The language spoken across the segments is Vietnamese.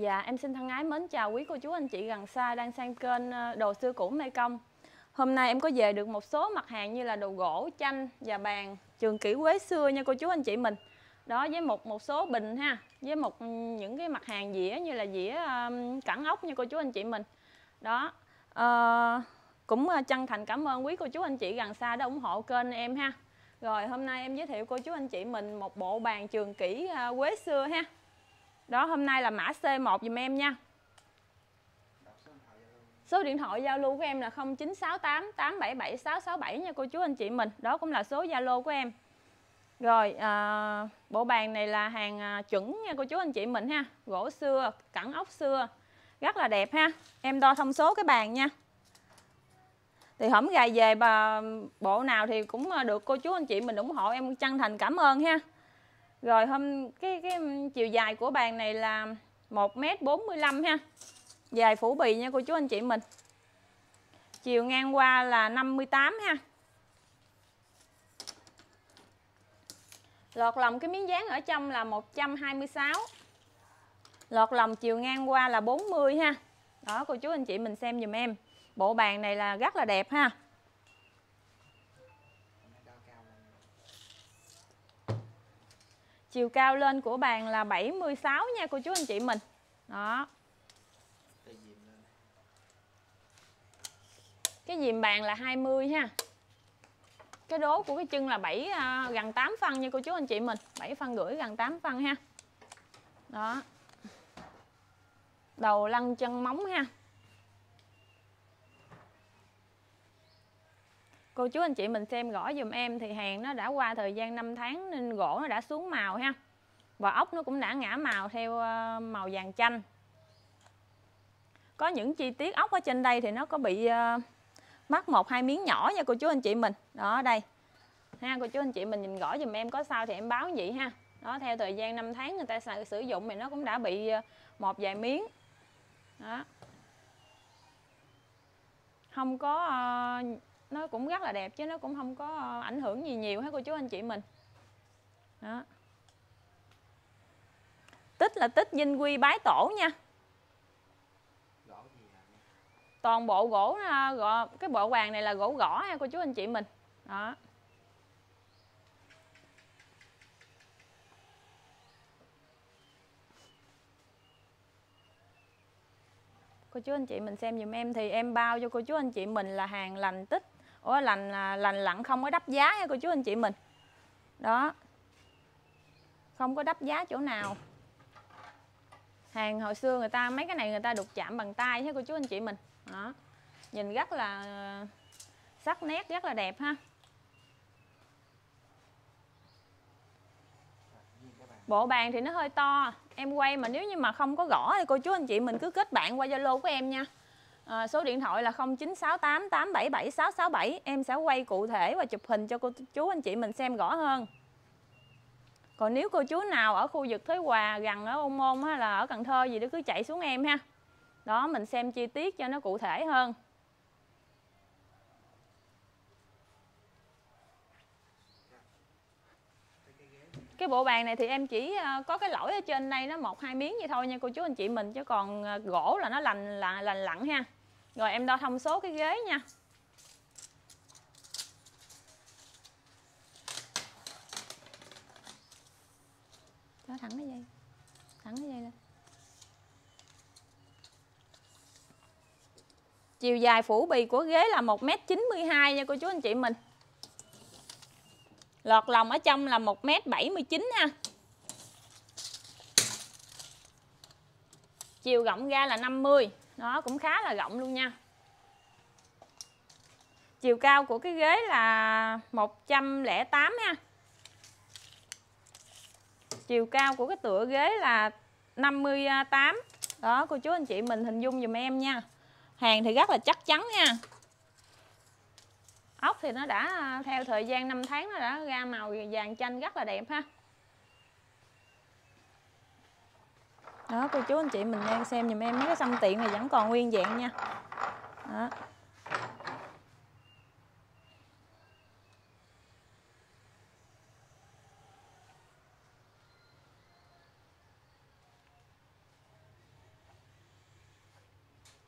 Dạ, em xin thân ái mến chào quý cô chú anh chị gần xa đang xem kênh ờ, Đồ xưa cũ Mê Công. Hôm nay em có về được một số mặt hàng như là đồ gỗ, chanh và bàn, trường kỷ quế xưa nha cô chú anh chị mình. Đó với một một số bình ha, với một ừ, những cái mặt hàng dĩa như là dĩa um, cẳng ốc nha cô chú anh chị mình. Đó. Uh, cũng ờ, chân thành cảm ơn quý cô chú anh chị gần xa đã ủng hộ kênh em ha. Rồi hôm nay em giới thiệu cô chú anh chị mình một bộ bàn trường kỷ uh, quế xưa ha. Đó hôm nay là mã C1 dùm em nha. Số điện thoại Zalo của em là 0968 877 667 nha cô chú anh chị mình. Đó cũng là số Zalo của em. Rồi à, bộ bàn này là hàng à, chuẩn nha cô chú anh chị mình ha. Gỗ xưa, cẳng ốc xưa. Rất là đẹp ha. Em đo thông số cái bàn nha. Thì hổng gài về bà bộ nào thì cũng à, được cô chú anh chị mình ủng hộ em chân thành cảm ơn ha. Rồi hôm, cái cái chiều dài của bàn này là 1m45 ha. Dài phủ bì nha cô chú anh chị mình. Chiều ngang qua là 58 ha. Lọt lòng cái miếng dán ở trong là 126. Lọt lòng chiều ngang qua là 40 ha. Đó, cô chú anh chị mình xem dùm em. Bộ bàn này là rất là đẹp ha. Chiều cao lên của bàn là 76 nha cô chú anh chị mình. Đó. Cái dìm bàn là 20 ha. Cái đố của cái chân là 7 uh, à, gần 8 phân nha cô chú anh chị mình. 7 phân rưỡi gần 8 phân ha. Đó. Đầu lăn chân móng ha. Cô chú anh chị mình xem gõ dùm em thì hàng nó đã qua thời gian 5 tháng nên gỗ nó đã xuống màu ha. Và ốc nó cũng đã ngã màu theo ờ, màu vàng chanh. Có những chi tiết ốc ở trên đây thì nó có bị ờ, mắc một hai miếng nhỏ nha cô chú anh chị mình. Đó đây. Ha cô chú anh chị mình nhìn gõ dùm em có sao thì em báo vậy ha. Đó theo thời gian 5 tháng người ta sử dụng thì nó cũng đã bị ờ, một vài miếng. Đó. Không có uh, nó cũng rất là đẹp chứ nó cũng không có ờ, ảnh hưởng gì nhiều hết cô chú anh chị mình. Đó. Tích là tích dinh quy bái tổ nha. Toàn bộ gỗ ờ, cái bộ vàng này là gỗ gõ ha cô chú anh chị mình. Đó. Cô chú anh chị mình xem dùm em thì em bao cho cô chú anh chị mình là hàng lành tích ủa, lành à, lành lặn không có đắp giá nha cô chú anh chị mình. Đó. Không có đắp giá chỗ nào. Hàng hồi xưa người ta, mấy cái này người ta đục chạm bằng tay hết cô chú anh chị mình. Đó. Nhìn rất là à, sắc nét, rất là đẹp ha. Bộ bàn thì nó hơi to. Em quay mà nếu như mà không có gõ thì cô chú anh chị mình cứ kết bạn qua zalo của em nha à, số điện thoại là 0968 877 667 em sẽ quay cụ thể và chụp hình cho cô chú anh chị mình xem rõ hơn. Còn nếu cô chú nào ở khu vực Thới Hòa gần ở Ôn Môn hay là ở Cần Thơ gì đó cứ chạy xuống em ha. Đó mình xem chi tiết cho nó cụ thể hơn. Cái bộ bàn này thì em chỉ ờ, có cái lỗi ở trên đây nó một hai miếng vậy thôi nha cô chú anh chị mình chứ còn ờ, gỗ là nó lành là lành lặn ha rồi, em đo thông số cái ghế nha. Đó thẳng cái dây, Thẳng cái dây lên. Chiều dài phủ bì của ghế là 1m92 nha cô chú anh chị mình. Lọt lòng ở trong là 1m79 ha. Chiều rộng ra là 50 đó, cũng khá là rộng luôn nha. Chiều cao của cái ghế là 108 ha. Chiều cao của cái tựa ghế là 58 Đó, cô chú anh chị mình hình dung dùm em nha. Hàng thì rất là chắc chắn nha. Ốc thì nó đã à, theo thời gian 5 tháng nó đã ra màu vàng chanh rất là đẹp ha. Đó, cô chú anh chị mình đang xem dùm em, mấy cái xăm tiện này vẫn còn nguyên dạng nha. Đó.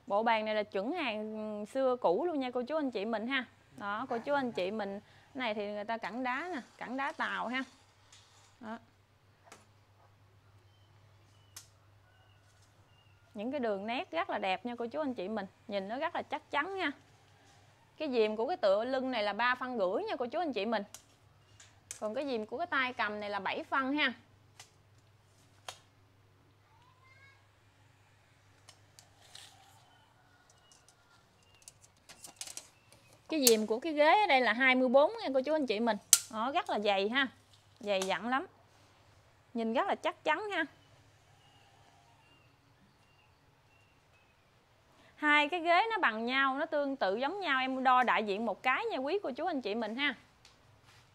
Bộ bàn này là chuẩn hàng xưa cũ luôn nha cô chú anh chị mình ha. Đó, cô chú anh chị mình này thì người ta cẳng đá nè, cẳng đá tàu ha. Đó. Những cái đường nét rất là đẹp nha cô chú anh chị mình. Nhìn nó rất là chắc chắn nha. Cái dìm của cái tựa lưng này là ba phân rưỡi nha cô chú anh chị mình. Còn cái dìm của cái tay cầm này là 7 phân ha. Cái dìm của cái ghế ở đây là 24 nha cô chú anh chị mình. Nó rất là dày ha. Dày dặn lắm. Nhìn rất là chắc chắn ha. Hai cái ghế nó bằng nhau, nó tương tự giống nhau, em đo đại diện một cái nha quý cô chú anh chị mình ha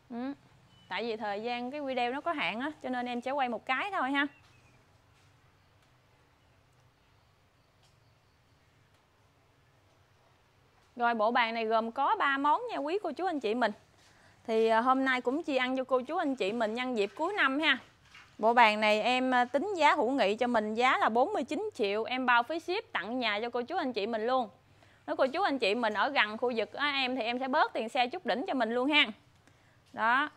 ừ. tại vì thời gian cái video nó có hạn á, cho nên em sẽ quay một cái thôi ha Rồi, bộ bàn này gồm có 3 món nha quý cô chú anh chị mình. Thì à, hôm nay cũng chi ăn cho cô chú anh chị mình nhân dịp cuối năm ha. Bộ bàn này em à, tính giá hữu nghị cho mình giá là 49 triệu, em bao phí ship tặng nhà cho cô chú anh chị mình luôn. Nếu cô chú anh chị mình ở gần khu vực á, em thì em sẽ bớt tiền xe chút đỉnh cho mình luôn ha. Đó.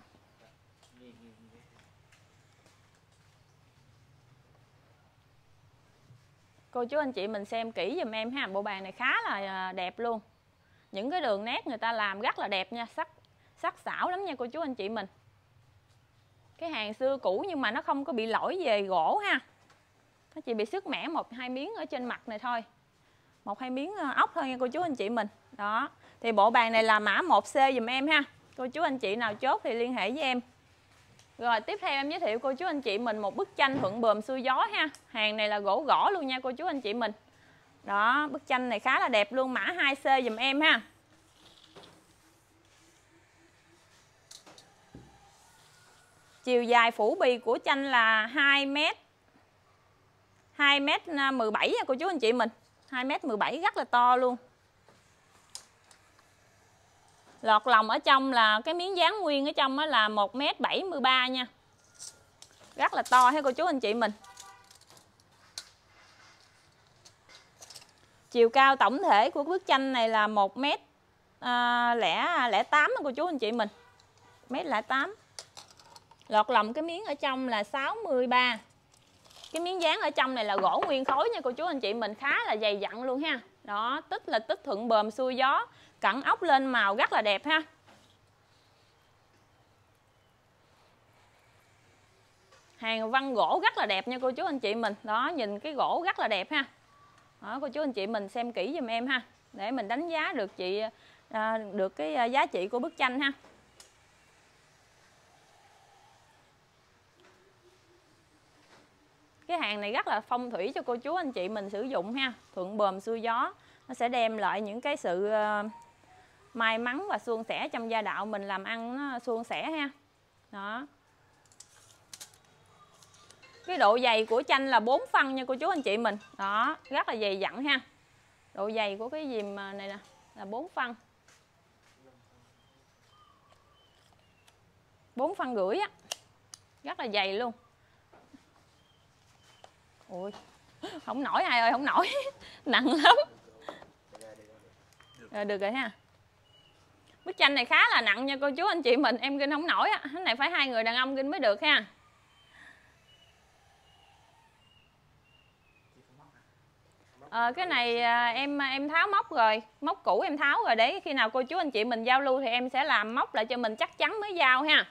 Cô chú anh chị mình xem kỹ giùm em ha, bộ bàn này khá là à, đẹp luôn những cái đường nét người ta làm rất là đẹp nha sắc sắc sảo lắm nha cô chú anh chị mình cái hàng xưa cũ nhưng mà nó không có bị lỗi về gỗ ha. Nó chỉ bị sức mẻ một, hai miếng ở trên mặt này thôi. Một, hai miếng ờ, ốc thôi nha cô chú anh chị mình. Đó. Thì bộ bàn này là mã 1C dùm em ha. Cô chú anh chị nào chốt thì liên hệ với em. Rồi, tiếp theo em giới thiệu cô chú anh chị mình một bức tranh thuận bờm xuôi gió ha. Hàng này là gỗ gõ luôn nha cô chú anh chị mình. Đó, bức tranh này khá là đẹp luôn, mã 2C dùm em ha. Chiều dài phủ bì của chanh là 2 m 2 m 17 nha cô chú anh chị mình. 2 m 17 rất là to luôn. Lọt lòng ở trong là, cái miếng dán nguyên ở trong là 1 m 73 nha. Rất là to hết cô chú anh chị mình. Chiều cao tổng thể của bức tranh này là 1 m à, lẻ à, lẻ tám cô chú anh chị mình. Mét lẻ tám lọt lòng cái miếng ở trong là 63 cái miếng dán ở trong này là gỗ nguyên khối nha cô chú anh chị mình khá là dày dặn luôn ha. Đó tích là tích thuận bờm xuôi gió cẳng ốc lên màu rất là đẹp ha. Hàng văn gỗ rất là đẹp nha cô chú anh chị mình. Đó nhìn cái gỗ rất là đẹp ha. Đó, cô chú anh chị mình xem kỹ giùm em ha để mình đánh giá được chị à, được cái à, giá trị của bức tranh ha. Cái hàng này rất là phong thủy cho cô chú anh chị mình sử dụng ha. Thuận bờm xuôi gió, nó sẽ đem lại những cái sự ờ, may mắn và suôn sẻ trong gia đạo mình làm ăn nó suôn sẻ ha. Đó. Cái độ dày của chanh là 4 phân nha cô chú anh chị mình. Đó, rất là dày dặn ha. Độ dày của cái dìm này nè, là 4 phân. 4 phân rưỡi á. Rất là dày luôn ui không nổi ai ơi không nổi. Nặng lắm. Rồi được rồi ha. Bức tranh này khá là nặng nha cô chú anh chị mình em kinh không nổi á. Cái này phải hai người đàn ông kinh mới được ha. À, cái này à, em em tháo móc rồi móc cũ em tháo rồi để khi nào cô chú anh chị mình giao lưu thì em sẽ làm móc lại cho mình chắc chắn mới giao ha.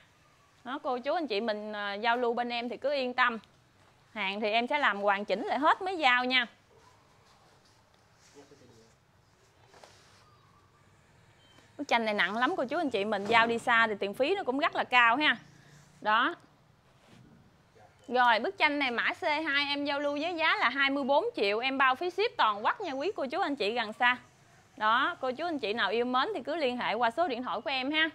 Đó, cô chú anh chị mình à, giao lưu bên em thì cứ yên tâm hàng thì em sẽ làm hoàn chỉnh lại hết mới giao nha. Bức tranh này nặng lắm cô chú anh chị, mình giao đi xa thì tiền phí nó cũng rất là cao ha. Đó. Rồi, bức tranh này mã C2 em giao lưu với giá là 24 triệu, Em bao phí ship toàn quốc nha quý cô chú anh chị gần xa. Đó, cô chú anh chị nào yêu mến thì cứ liên hệ qua số điện thoại của em ha.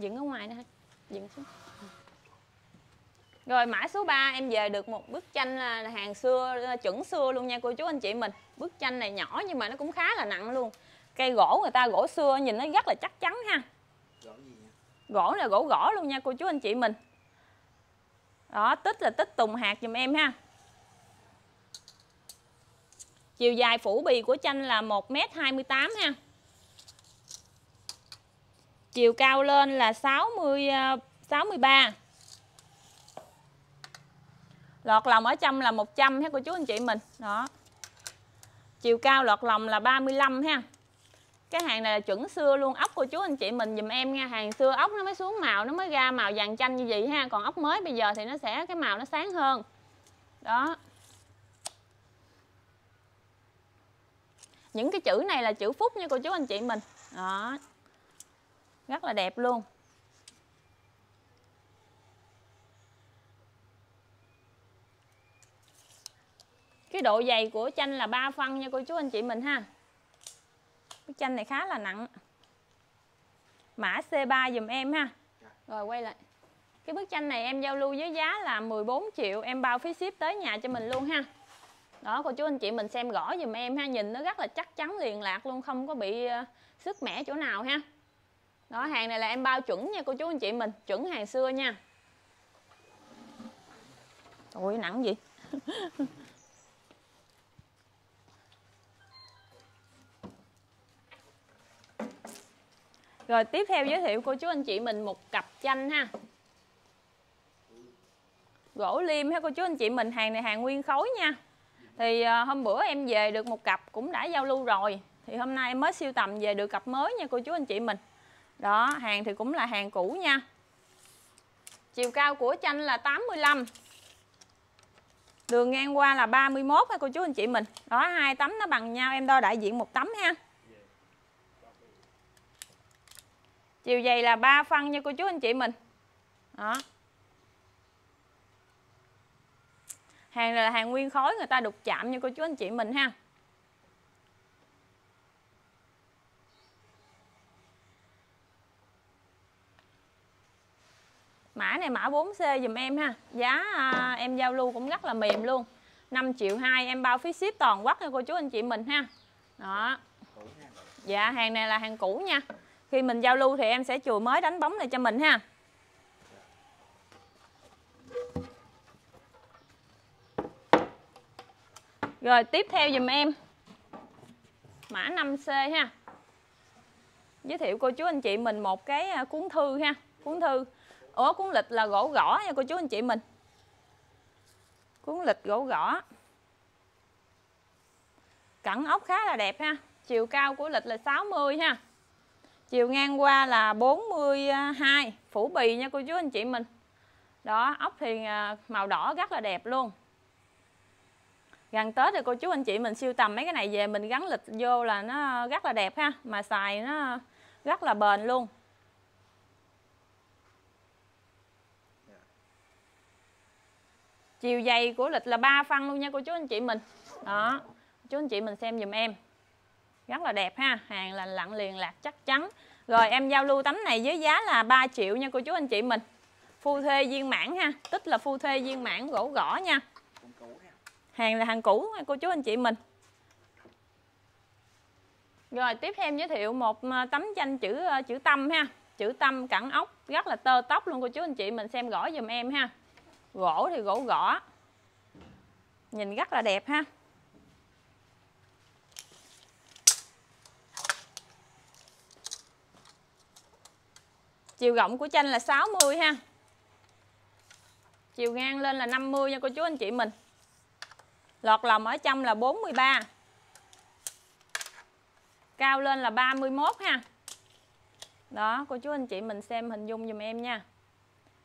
Dừng ở ngoài nè Dừng xuống. Rồi mã số 3 em về được một bức tranh là hàng xưa chuẩn xưa luôn nha cô chú anh chị mình. Bức tranh này nhỏ nhưng mà nó cũng khá là nặng luôn. cây gỗ người ta gỗ xưa nhìn nó rất là chắc chắn ha. Gỗ gì nha gỗ là gỗ gõ luôn nha cô chú anh chị mình. Đó tích là tích tùng hạt giùm em ha. Chiều dài phủ bì của chanh là 1m28 ha chiều cao lên là 60 63 ờ, lọt lòng ở trong là 100 ha, cô chú anh chị mình. Đó. Chiều cao lọt lòng là 35 ha. Cái hàng này là chuẩn xưa luôn. Ốc cô chú anh chị mình dùm em nha. Hàng xưa ốc nó mới xuống màu, nó mới ra màu vàng chanh như vậy ha. Còn ốc mới bây giờ thì nó sẽ, cái màu nó sáng hơn. Đó. Những cái chữ này là chữ phúc nha cô chú anh chị mình. Đó rất là đẹp luôn. Cái độ dày của chanh là 3 phân nha cô chú anh chị mình ha. Cái chanh này khá là nặng. Mã C3 dùm em ha. Rồi quay lại. Cái bức tranh này em giao lưu với giá là 14 triệu. Em bao phí ship tới nhà cho mình luôn ha. Đó cô chú anh chị mình xem gõ dùm em ha. Nhìn nó rất là chắc chắn liền lạc luôn không có bị ờ, uh, sức mẻ chỗ nào ha đó, hàng này là em bao chuẩn nha, cô chú anh chị mình, chuẩn hàng xưa nha. Ôi, nặng gì Rồi, tiếp theo giới thiệu cô chú anh chị mình một cặp chanh ha. Gỗ liêm ha, cô chú anh chị mình, Hàng này hàng nguyên khối nha. Thì à, hôm bữa em về được một cặp cũng đã giao lưu rồi. Thì hôm nay em mới siêu tầm về được cặp mới nha, cô chú anh chị mình. Đó, hàng thì cũng là hàng cũ nha. Chiều cao của chanh là 85 Đường ngang qua là 31 ha cô chú anh chị mình. Đó, hai tấm nó bằng nhau, em đo đại diện một tấm ha. Chiều dày là 3 phân nha cô chú anh chị mình. Đó. Hàng này là hàng nguyên khối, người ta đục chạm nha cô chú anh chị mình ha. Mã này mã 4C dùm em ha. Giá à, em giao lưu cũng rất là mềm luôn. 5 triệu 2 em bao phí ship toàn quốc nha cô chú anh chị mình ha. Đó. Dạ hàng này là hàng cũ nha. Khi mình giao lưu thì em sẽ chùi mới đánh bóng này cho mình ha. Rồi tiếp theo dùm em. Mã 5C ha. Giới thiệu cô chú anh chị mình một cái à, cuốn thư ha. Cuốn thư ủa, cuốn lịch là gỗ gõ nha cô chú anh chị mình. Cuốn lịch gỗ gõ. Cẩn ốc khá là đẹp ha. Chiều cao của lịch là 60 ha. Chiều ngang qua là 42 phủ bì nha cô chú anh chị mình. Đó, ốc thì à, màu đỏ rất là đẹp luôn. Gần Tết thì cô chú anh chị mình siêu tầm mấy cái này về mình gắn lịch vô là nó rất là đẹp ha. Mà xài nó rất là bền luôn. Chiều dày của lịch là 3 phân luôn nha cô chú anh chị mình. Đó, chú anh chị mình xem dùm em. Rất là đẹp ha, hàng là lặn liền lạc chắc chắn. Rồi, em giao lưu tấm này với giá là 3 triệu nha cô chú anh chị mình. Phu thuê viên mãn ha tức là phu thuê viên mãn gỗ gõ nha. Hàng là hàng cũ cô chú anh chị mình. Rồi, tiếp theo em giới thiệu một ờ, tấm tranh chữ ờ, chữ tâm ha. Chữ tâm cẳng ốc, rất là tơ tóc luôn cô chú anh chị mình, xem gõ dùm em ha gỗ thì gỗ gõ. Nhìn rất là đẹp ha. Chiều rộng của chanh là 60 ha. Chiều ngang lên là 50 nha cô chú anh chị mình. Lọt lòng ở trong là 43 Cao lên là 31 ha. Đó, cô chú anh chị mình xem hình dung dùm em nha.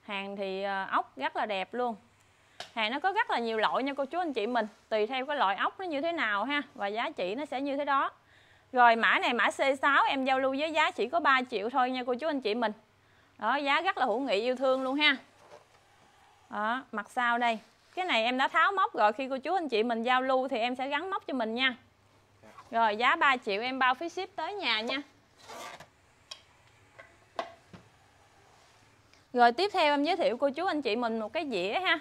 Hàng thì ờ, ốc rất là đẹp luôn. Hàng nó có rất là nhiều loại nha cô chú anh chị mình, Tùy theo cái loại ốc nó như thế nào ha, Và giá trị nó sẽ như thế đó. Rồi mã này, mã C6 em giao lưu với giá chỉ có 3 triệu thôi nha cô chú anh chị mình. Đó, giá rất là hữu nghị, yêu thương luôn ha. Đó, mặt sau đây. Cái này em đã tháo móc rồi, khi cô chú anh chị mình giao lưu thì em sẽ gắn móc cho mình nha. Rồi, giá 3 triệu em bao phí ship tới nhà nha. Rồi tiếp theo em giới thiệu cô chú anh chị mình một cái dĩa ha.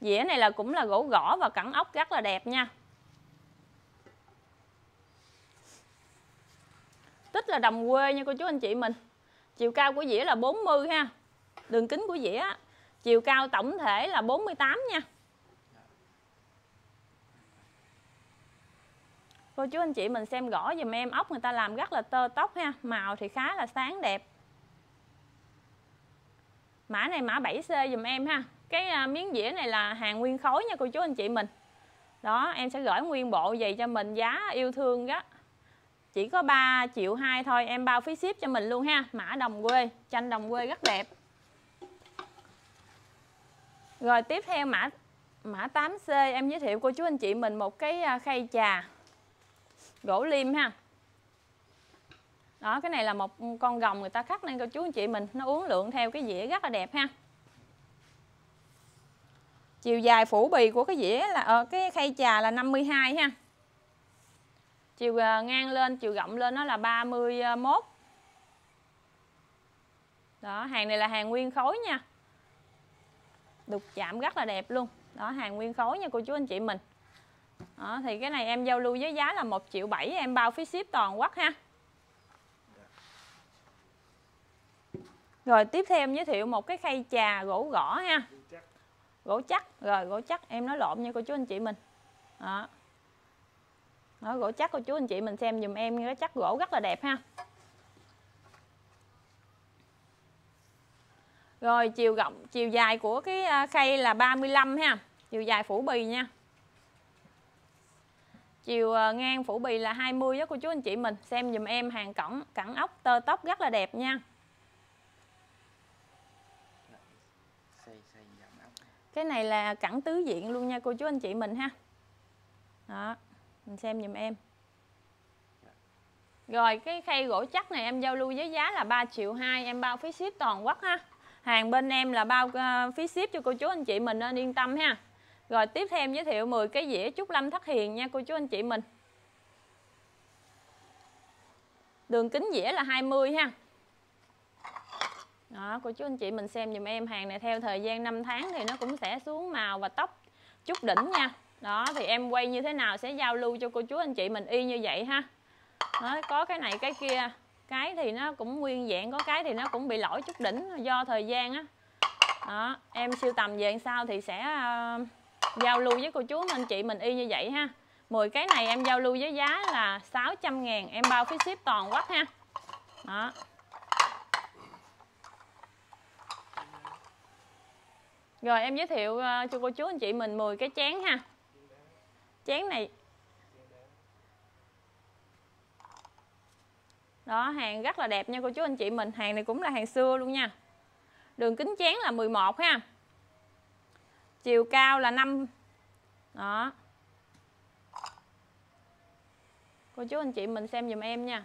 Dĩa này là cũng là gỗ gõ và cẳng ốc rất là đẹp nha. Tích là đồng quê nha cô chú anh chị mình. Chiều cao của dĩa là 40 ha. Đường kính của dĩa, chiều cao tổng thể là 48 nha. Cô chú anh chị mình xem gõ dùm em, ốc người ta làm rất là tơ tóc ha. Màu thì khá là sáng đẹp mã này mã 7C dùm em ha. Cái à, miếng dĩa này là hàng nguyên khối nha cô chú anh chị mình. Đó, em sẽ gửi nguyên bộ về cho mình giá yêu thương đó. Chỉ có 3 triệu 2 thôi, em bao phí ship cho mình luôn ha. Mã đồng quê tranh đồng quê rất đẹp. Rồi tiếp theo mã mã 8C em giới thiệu cô chú anh chị mình một cái à, khay trà. Gỗ lim ha đó cái này là một con gồng người ta khắc lên cô chú anh chị mình. Nó uống lượng theo cái dĩa rất là đẹp ha. Chiều dài phủ bì của cái dĩa là ở cái khay trà là 52 ha. Chiều ờ, ngang lên chiều rộng lên nó là 31 đó hàng này là hàng nguyên khối nha. Đục chạm rất là đẹp luôn. Đó hàng nguyên khối nha cô chú anh chị mình. Đó, thì cái này em giao lưu với giá là 1 triệu 7 em bao phí ship toàn quốc ha. Rồi tiếp theo em giới thiệu một cái khay trà gỗ gõ ha. Gỗ chắc. Rồi gỗ chắc. Em nói lộn nha cô chú anh chị mình. Đó. Đó, gỗ chắc cô chú anh chị mình xem dùm em cái chắc gỗ rất là đẹp ha. Rồi chiều rộng chiều dài của cái à, khay là 35 ha. Chiều dài phủ bì nha. Chiều à, ngang phủ bì là 20 đó cô chú anh chị mình. Xem dùm em hàng cổng cẳng ốc tơ tóc rất là đẹp nha. Cái này là cẳng tứ diện luôn nha cô chú anh chị mình ha. Đó mình xem dùm em. Rồi cái khay gỗ chắc này em giao lưu với giá là 3 triệu 2 em bao phí ship toàn quốc ha. Hàng bên em là bao uh, phí ship cho cô chú anh chị mình nên yên tâm ha. Rồi tiếp theo em giới thiệu 10 cái dĩa trúc lâm thất hiền nha cô chú anh chị mình. Đường kính dĩa là 20 ha đó cô chú anh chị mình xem dùm em hàng này theo thời gian 5 tháng thì nó cũng sẽ xuống màu và tóc chút đỉnh nha. Đó thì em quay như thế nào sẽ giao lưu cho cô chú anh chị mình y như vậy ha. Đó, có cái này cái kia cái thì nó cũng nguyên dạng có cái thì nó cũng bị lỗi chút đỉnh do thời gian á. Đó em siêu tầm về sau thì sẽ uh, giao lưu với cô chú anh chị mình y như vậy ha. 10 cái này em giao lưu với giá là 600 ngàn em bao phí ship toàn quốc ha. Đó. Rồi em giới thiệu ờ, cho cô chú anh chị mình 10 cái chén ha. Chén này Đó, hàng rất là đẹp nha cô chú anh chị mình. Hàng này cũng là hàng xưa luôn nha. Đường kính chén là 11 ha. Chiều cao là 5. Đó. Cô chú anh chị mình xem dùm em nha.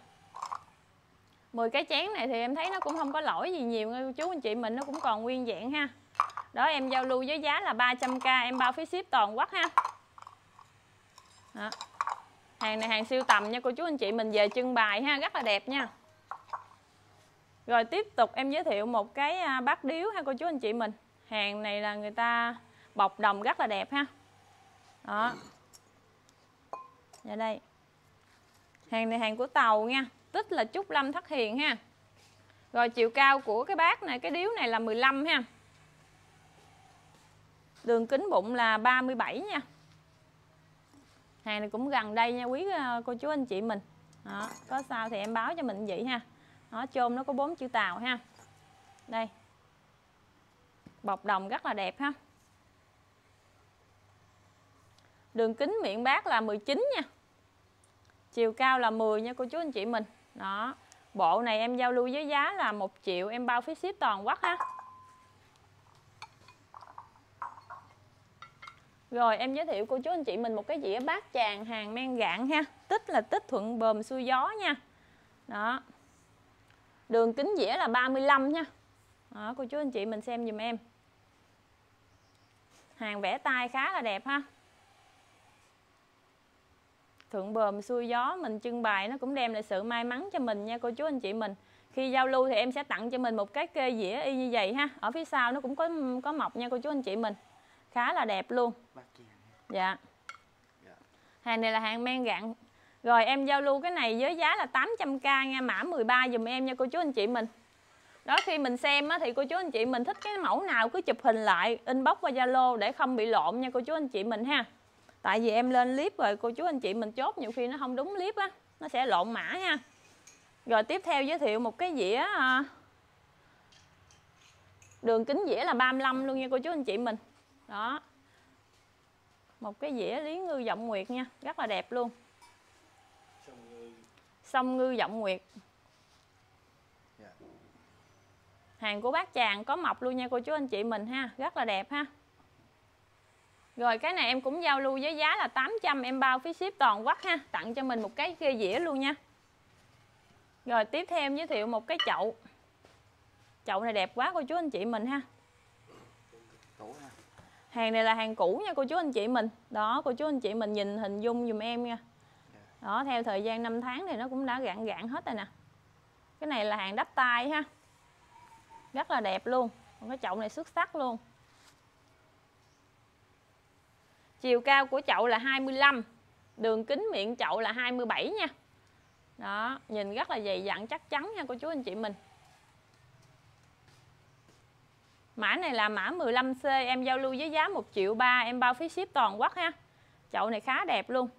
10 cái chén này thì em thấy nó cũng không có lỗi gì nhiều cô chú anh chị mình. Nó cũng còn nguyên dạng ha đó, em giao lưu với giá là 300k em bao phí ship toàn quốc ha. Đó. hàng này hàng siêu tầm nha, cô chú anh chị, mình về trưng bày ha, rất là đẹp nha. Rồi tiếp tục em giới thiệu một cái à, bát điếu ha, cô chú anh chị mình. Hàng này là người ta bọc đồng rất là đẹp ha. Đó. Dạ đây. Hàng này hàng của tàu nha, tích là trúc lâm thất hiền ha. Rồi chiều cao của cái bát này, cái điếu này là 15 ha. Đường kính bụng là 37 nha. Hàng này cũng gần đây nha quý ờ, cô chú anh chị mình. Đó, Có sao thì em báo cho mình vậy ha. Nó chôm nó có bốn chữ tàu ha. Đây. Bọc đồng rất là đẹp ha. Đường kính miệng bát là 19 nha. Chiều cao là 10 nha cô chú anh chị mình. Đó. Bộ này em giao lưu với giá là 1 triệu Em bao phí ship toàn quốc ha. Rồi, em giới thiệu cô chú anh chị mình một cái dĩa bát tràng hàng men gạn ha. Tích là tích thuận bờm xuôi gió nha. Đó. Đường kính dĩa là 35 nha. Đó, cô chú anh chị mình xem dùm em. Hàng vẽ tay khá là đẹp ha. Thượng bờm xuôi gió, mình trưng bày nó cũng đem lại sự may mắn cho mình nha, cô chú anh chị mình. Khi giao lưu thì em sẽ tặng cho mình một cái kê dĩa y như vậy ha. Ở phía sau nó cũng có có mọc nha, cô chú anh chị mình. Khá là đẹp luôn dạ. dạ hàng này là hàng men gạn Rồi em giao lưu cái này với giá là 800k nha, mã 13 dùm em nha cô chú anh chị mình. Đó khi mình xem á, thì cô chú anh chị mình thích cái mẫu nào cứ chụp hình lại, inbox qua Zalo để không bị lộn nha cô chú anh chị mình ha. Tại vì em lên clip rồi cô chú anh chị mình chốt nhiều khi nó không đúng clip á, nó sẽ lộn mã ha. Rồi tiếp theo giới thiệu một cái dĩa à, đường kính dĩa là 35 luôn nha cô chú anh chị mình. Đó. Một cái dĩa lý ngư giọng nguyệt nha, rất là đẹp luôn. Sông ngư giọng nguyệt. Dạ. hàng của bác chàng có mọc luôn nha cô chú anh chị mình ha rất là đẹp ha. Rồi cái này em cũng giao lưu với giá là 800 em bao phí ship toàn quốc ha tặng cho mình một cái kia dĩa luôn nha. Rồi tiếp theo em giới thiệu một cái chậu. Chậu này đẹp quá cô chú anh chị mình ha hàng này là hàng cũ nha cô chú anh chị mình. Đó cô chú anh chị mình nhìn hình dung dùm em nha. Đó theo thời gian 5 tháng thì nó cũng đã gạn gạn hết rồi nè. Cái này là hàng đắp tay ha. Rất là đẹp luôn. Còn cái chậu này xuất sắc luôn. Chiều cao của chậu là 25 đường kính miệng chậu là 27 nha. Đó nhìn rất là dày dặn chắc chắn nha cô chú anh chị mình mã này là mã 15C em giao lưu với giá 1 triệu 3 em bao phí ship toàn quốc ha chậu này khá đẹp luôn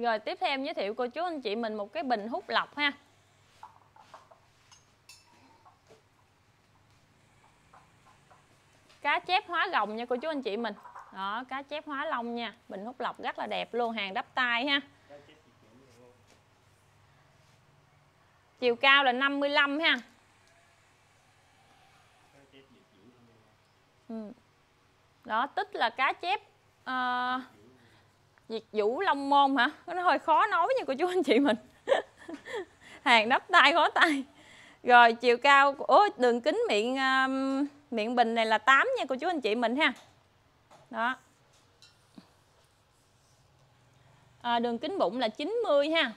Rồi tiếp theo em giới thiệu cô chú anh chị mình một cái bình hút lọc ha. Cá chép hóa gồng nha cô chú anh chị mình. Đó, cá chép hóa lông nha. Bình hút lọc rất là đẹp luôn, hàng đắp tay ha. Chiều cao là 55 ha. Ừ. Đó, tích là cá chép ờ, uh, Diệt Vũ Long Môn hả? Nó hơi khó nói nha cô chú anh chị mình. Hàng đắp tay khó tay. Rồi chiều cao ố đường kính miệng uh, miệng bình này là 8 nha cô chú anh chị mình ha. Đó. À, đường kính bụng là 90 ha.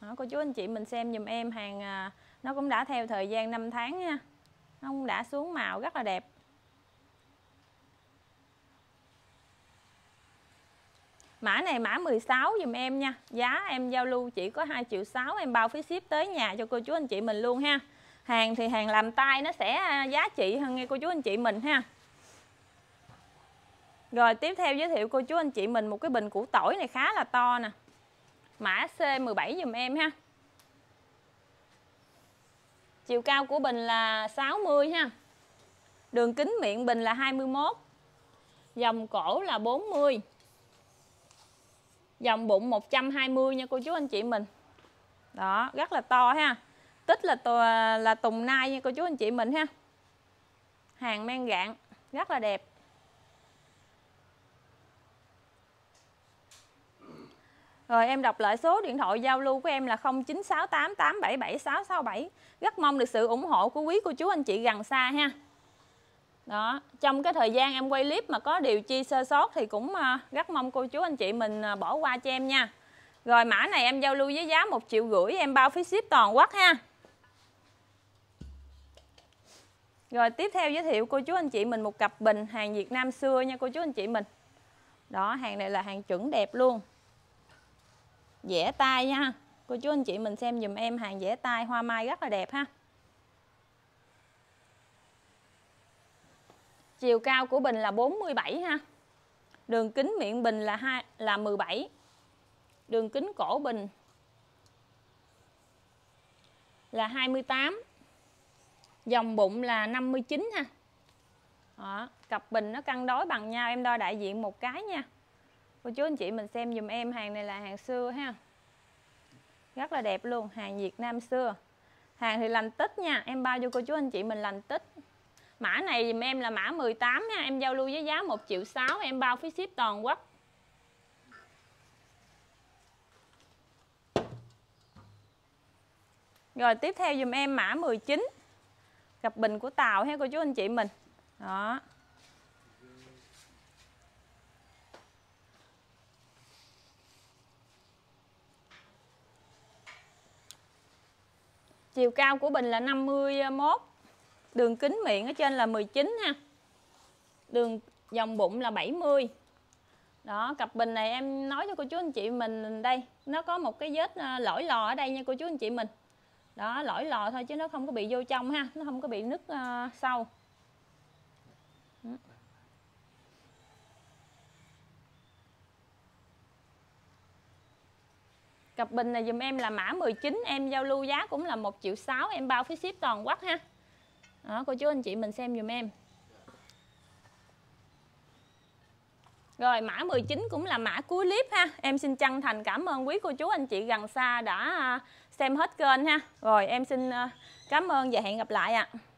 Đó, cô chú anh chị mình xem dùm em hàng à, nó cũng đã theo thời gian 5 tháng nha. Nó cũng đã xuống màu rất là đẹp. Mã này mã 16 dùm em nha Giá em giao lưu chỉ có 2 triệu 6 Em bao phí ship tới nhà cho cô chú anh chị mình luôn ha Hàng thì hàng làm tay nó sẽ à, giá trị hơn nghe cô chú anh chị mình ha Rồi tiếp theo giới thiệu cô chú anh chị mình một cái bình củ tỏi này khá là to nè Mã C17 dùm em ha. Chiều cao của bình là 60 ha. Đường kính miệng bình là 21 Dòng cổ là 40 dòng bụng 120 nha cô chú anh chị mình. Đó, rất là to ha. Tích là là tùng nai nha cô chú anh chị mình ha. Hàng men gạn, rất là đẹp. Rồi em đọc lại số điện thoại giao lưu của em là 0968877667. Rất mong được sự ủng hộ của quý cô chú anh chị gần xa ha. Đó, trong cái thời gian em quay clip mà có điều chi sơ sót thì cũng ờ, rất mong cô chú anh chị mình ờ, bỏ qua cho em nha. Rồi mã này em giao lưu với giá một triệu rưỡi, em bao phí ship toàn quốc ha. Rồi tiếp theo giới thiệu cô chú anh chị mình một cặp bình hàng Việt Nam xưa nha cô chú anh chị mình. Đó, hàng này là hàng chuẩn đẹp luôn vẽ tay nha cô chú anh chị mình xem dùm em hàng vẽ tay hoa mai rất là đẹp ha Chiều cao của bình là 47 ha. Đường kính miệng bình là hai là 17. Đường kính cổ bình là 28. Dòng bụng là 59 ha. Đó, cặp bình nó cân đối bằng nhau, em đo đại diện một cái nha. Cô chú anh chị mình xem dùm em hàng này là hàng xưa ha. Rất là đẹp luôn, hàng Việt Nam xưa. Hàng thì lành tích nha, em bao cho cô chú anh chị mình lành tích. Mã này dùm em là mã 18 ha, em giao lưu với giá 1 triệu 6 em bao phí ship toàn quốc. Rồi tiếp theo dùm em mã 19 gặp bình của Tàu ha cô chú anh chị mình Đó Chiều cao của bình là 51 Đường kính miệng ở trên là 19 ha. Đường dòng bụng là 70. đó cặp bình này em nói cho cô chú anh chị mình đây nó có một cái vết ờ, lỗi lò ở đây nha cô chú anh chị mình đó lỗi lò thôi chứ nó không có bị vô trong ha nó không có bị nứt uh, sâu Cặp bình này dùm em là mã 19 Em giao lưu giá cũng là 1 triệu 6 Em bao phí ship toàn quốc ha. Đó, cô chú anh chị mình xem dùm em. Rồi, mã 19 cũng là mã cuối clip ha. Em xin chân thành cảm ơn quý cô chú anh chị gần xa đã à, xem hết kênh ha. Rồi, em xin à, cảm ơn và hẹn gặp lại ạ. à.